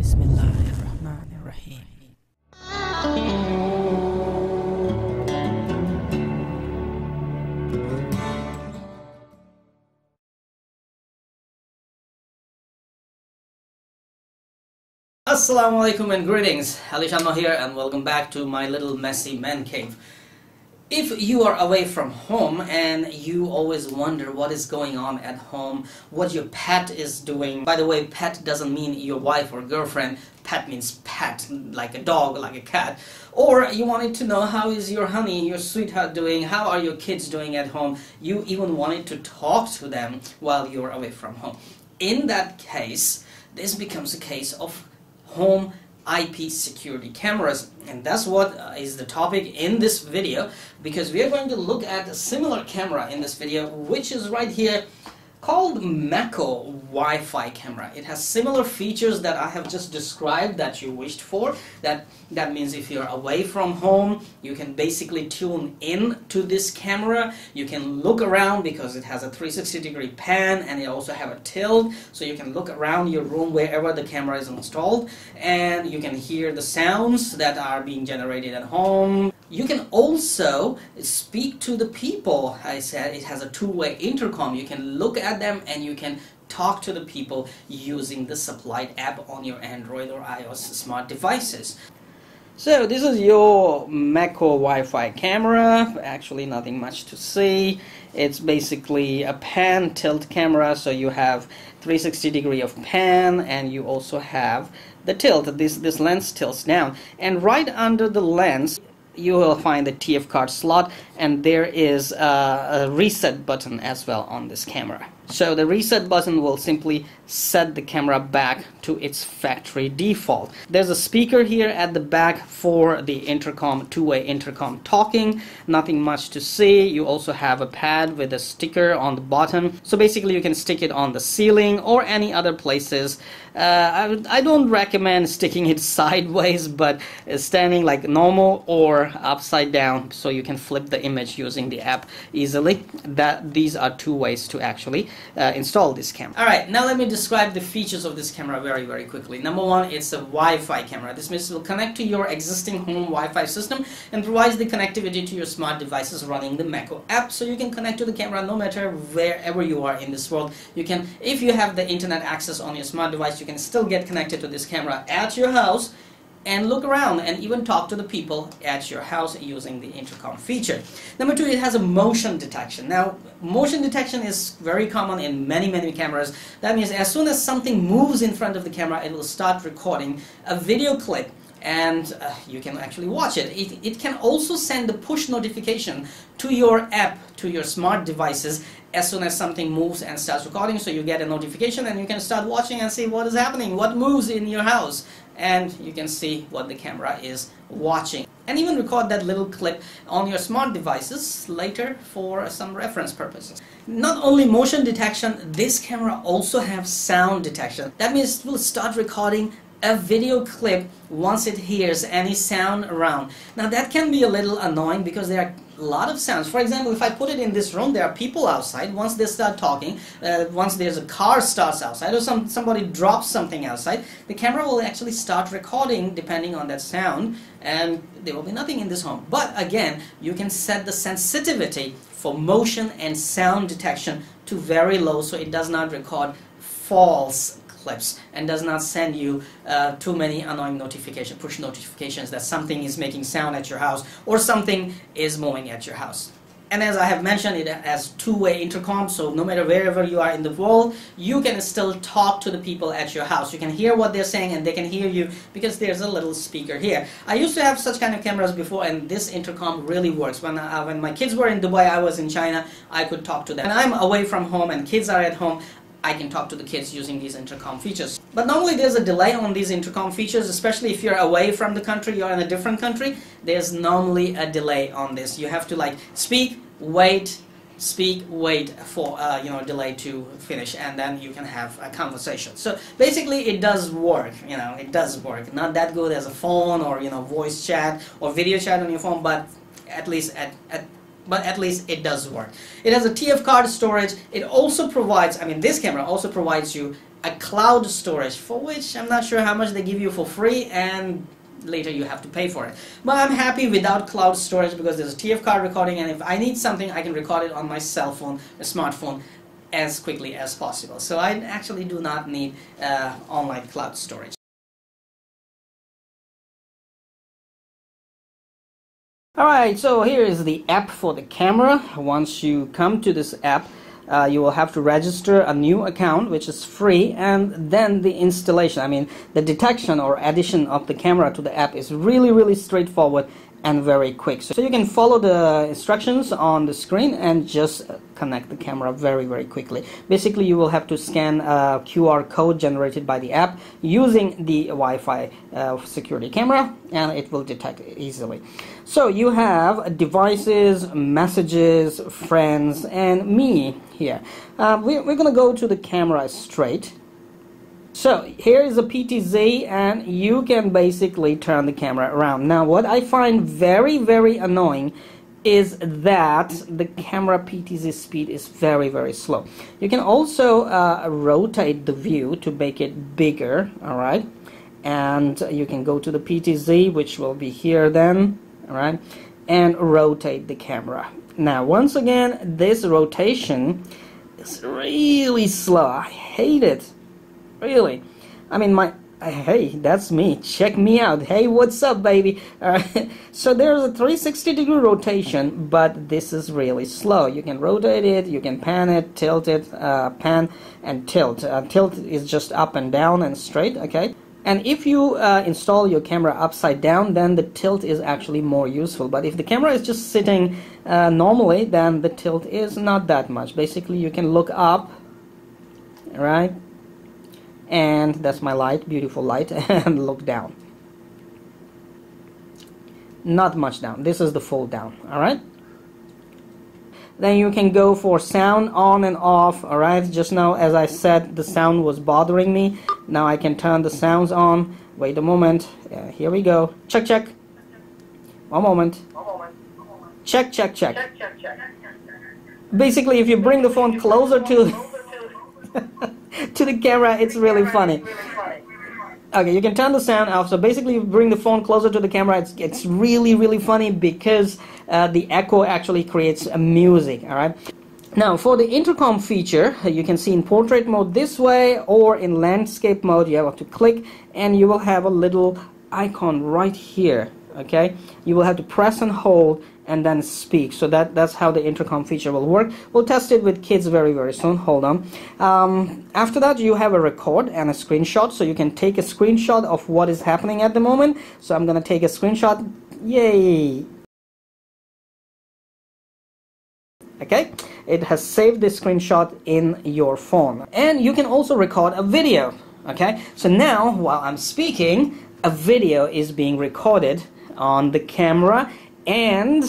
Bismillahirrahmanirrahim. Assalamu alaikum and greetings. Ali Shan Mao here and welcome back to my little messy man cave. If you are away from home and you always wonder what is going on at home, what your pet is doing, by the way, pet doesn't mean your wife or girlfriend, pet means pet, like a dog, like a cat. Or you wanted to know how is your honey, your sweetheart doing, how are your kids doing at home, you even wanted to talk to them while you're away from home. In that case, this becomes a case of home IP security cameras. And that's what uh, is the topic in this video because we are going to look at a similar camera in this video which is right here called Meco Wi-Fi camera. It has similar features that I have just described that you wished for. That that means if you're away from home, you can basically tune in to this camera. You can look around because it has a 360 degree pan and it also have a tilt so you can look around your room wherever the camera is installed and you can hear the sounds that are being generated at home you can also speak to the people. I said it has a two-way intercom. You can look at them and you can talk to the people using the supplied app on your Android or iOS smart devices. So this is your Meco Wi-Fi camera. Actually nothing much to see. It's basically a pan tilt camera so you have 360 degree of pan and you also have the tilt. This, this lens tilts down and right under the lens you will find the TF card slot and there is a, a, reset button as well on this camera. So the reset button will simply set the camera back to its factory default. There's a speaker here at the back for the intercom, two-way intercom talking. Nothing much to see. You also have a pad with a sticker on the bottom. So basically you can stick it on the ceiling or any other places. Uh, I, I don't recommend sticking it sideways, but standing like normal or upside down so you can flip the image using the app easily. That These are two ways to actually uh, install this camera. Alright, now let me describe the features of this camera very very quickly. Number one, it's a Wi-Fi camera. This means it will connect to your existing home Wi-Fi system and provides the connectivity to your smart devices running the Meco app so you can connect to the camera no matter wherever you are in this world. You can, if you have the internet access on your smart device, you can still get connected to this camera at your house and look around and even talk to the people at your house using the intercom feature. Number two, it has a motion detection. Now, motion detection is very common in many, many cameras. That means as soon as something moves in front of the camera, it will start recording a video clip and uh, you can actually watch it. it. It can also send a push notification to your app, to your smart devices as soon as something moves and starts recording so you get a notification and you can start watching and see what is happening, what moves in your house and you can see what the camera is watching and even record that little clip on your smart devices later for some reference purposes. Not only motion detection, this camera also has sound detection. That means it will start recording a video clip once it hears any sound around. Now that can be a little annoying because there are a lot of sounds. For example, if I put it in this room, there are people outside. Once they start talking, uh, once there's a car starts outside or some, somebody drops something outside, the camera will actually start recording depending on that sound and there will be nothing in this home. But again, you can set the sensitivity for motion and sound detection to very low so it does not record false clips and does not send you uh, too many annoying notification, push notifications that something is making sound at your house or something is moving at your house. And as I have mentioned, it has two-way intercom, so no matter wherever you are in the world, you can still talk to the people at your house. You can hear what they're saying and they can hear you because there's a little speaker here. I used to have such kind of cameras before and this intercom really works. When, uh, when my kids were in Dubai, I was in China, I could talk to them. When I'm away from home and kids are at home, I can talk to the kids using these intercom features. But normally there's a delay on these intercom features, especially if you're away from the country, you're in a different country, there's normally a delay on this. You have to like speak, wait, speak, wait for uh, you know delay to finish, and then you can have a conversation. So basically, it does work. You know, it does work. Not that good as a phone or you know voice chat or video chat on your phone, but at least at, at but at least it does work. It has a TF card storage. It also provides, I mean this camera also provides you a cloud storage for which I'm not sure how much they give you for free and later you have to pay for it. But I'm happy without cloud storage because there's a TF card recording and if I need something I can record it on my cell phone, a smartphone as quickly as possible. So I actually do not need uh, online cloud storage. Alright, so here is the app for the camera. Once you come to this app, uh, you will have to register a new account which is free and then the installation, I mean the detection or addition of the camera to the app is really really straightforward and very quick. So you can follow the instructions on the screen and just connect the camera very very quickly. Basically you will have to scan a QR code generated by the app using the Wi-Fi uh, security camera and it will detect easily. So you have devices, messages, friends and me here. Uh, we, we're gonna go to the camera straight so here is a PTZ and you can basically turn the camera around. Now what I find very very annoying is that the camera PTZ speed is very very slow. You can also uh, rotate the view to make it bigger, alright? And you can go to the PTZ which will be here then, alright? And rotate the camera. Now once again this rotation is really slow. I hate it Really? I mean, my hey, that's me. Check me out. Hey, what's up, baby? Uh, so there's a 360 degree rotation, but this is really slow. You can rotate it, you can pan it, tilt it, uh, pan and tilt. Uh, tilt is just up and down and straight, okay? And if you uh, install your camera upside down, then the tilt is actually more useful. But if the camera is just sitting uh, normally, then the tilt is not that much. Basically, you can look up, right? And that's my light beautiful light and look down. Not much down. This is the full down alright then you can go for sound on and off alright just now as I said the sound was bothering me. Now I can turn the sounds on. Wait a moment. Yeah, here we go. Check check. One moment. Check check check. Basically if you bring the phone closer to to the camera, it's really funny. Okay, you can turn the sound off. So basically, you bring the phone closer to the camera. It's, it's really, really funny because uh, the echo actually creates a music, all right? Now, for the intercom feature, you can see in portrait mode this way or in landscape mode, you have to click and you will have a little icon right here, okay? You will have to press and hold and then speak. So that, that's how the intercom feature will work. We'll test it with kids very, very soon. Hold on. Um, after that, you have a record and a screenshot. So you can take a screenshot of what is happening at the moment. So I'm going to take a screenshot. Yay! okay it has saved the screenshot in your phone and you can also record a video okay so now while I'm speaking a video is being recorded on the camera and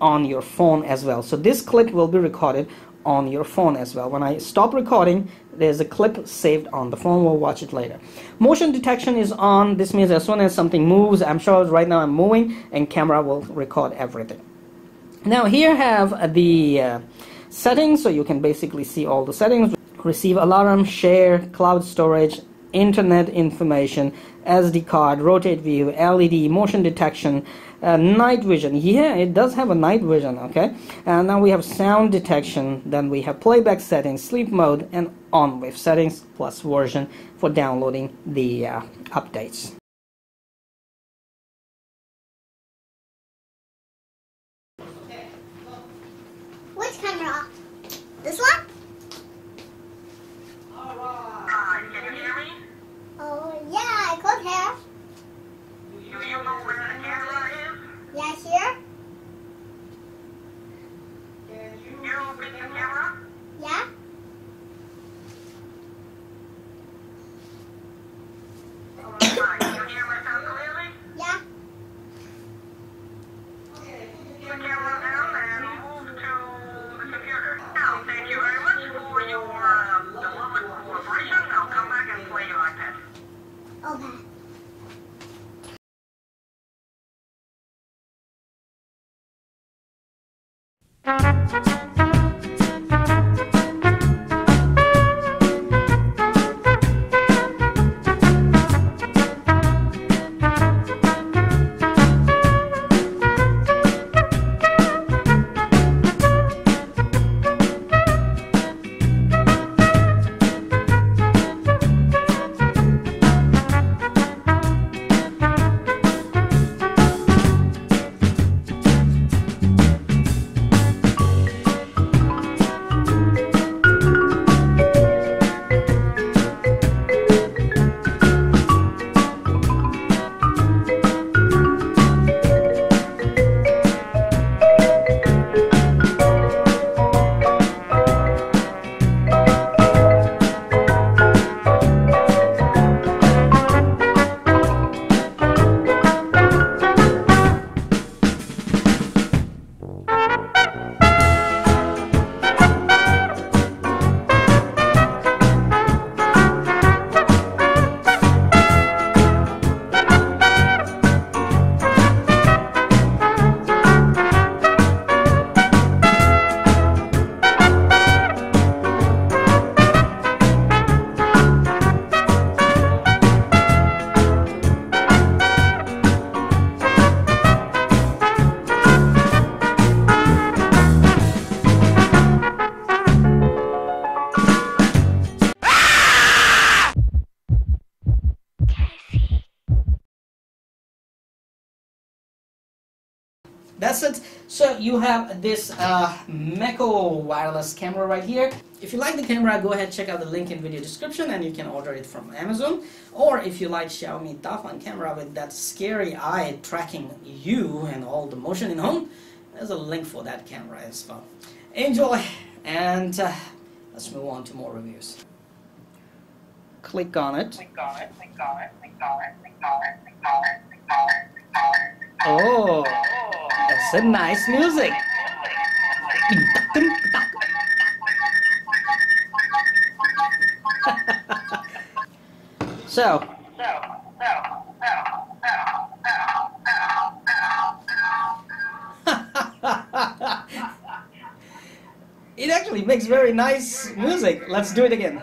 on your phone as well. So this clip will be recorded on your phone as well. When I stop recording, there's a clip saved on the phone. We'll watch it later. Motion detection is on. This means as soon as something moves, I'm sure right now I'm moving, and camera will record everything. Now here have the uh, settings, so you can basically see all the settings. Receive alarm, share, cloud storage, internet information, SD card, rotate view, LED, motion detection, uh, night vision. Yeah it does have a night vision okay? And now we have sound detection then we have playback settings sleep mode and ONVIF settings plus version for downloading the uh, updates that's it. So you have this uh, Meco wireless camera right here. If you like the camera, go ahead check out the link in video description and you can order it from Amazon. Or if you like Xiaomi Dafang camera with that scary eye tracking you and all the motion in home, there's a link for that camera as well. Enjoy and uh, let's move on to more reviews. Click on it. Click on it, click on it, click on it, click on it, click on it, click on it, click on it. Oh, that's a nice music. So, it actually makes very nice music. Let's do it again.